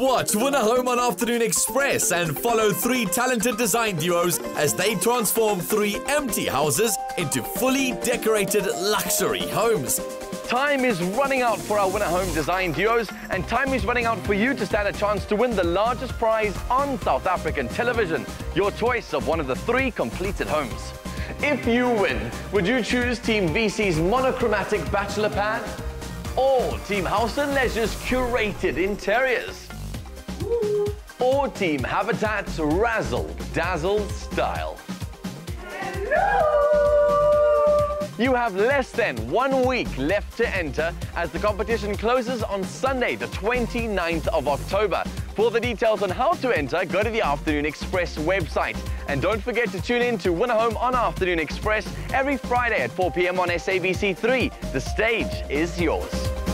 Watch Win a Home on Afternoon Express and follow three talented design duos as they transform three empty houses into fully decorated luxury homes. Time is running out for our Win Home design duos, and time is running out for you to stand a chance to win the largest prize on South African television. Your choice of one of the three completed homes. If you win, would you choose Team VC's monochromatic bachelor pad or Team House and Leisure's curated interiors? Or Team Habitat's razzle dazzle style? Hello! You have less than one week left to enter as the competition closes on Sunday, the 29th of October. For the details on how to enter, go to the Afternoon Express website. And don't forget to tune in to Win a Home on Afternoon Express every Friday at 4 p.m. on SABC3. The stage is yours.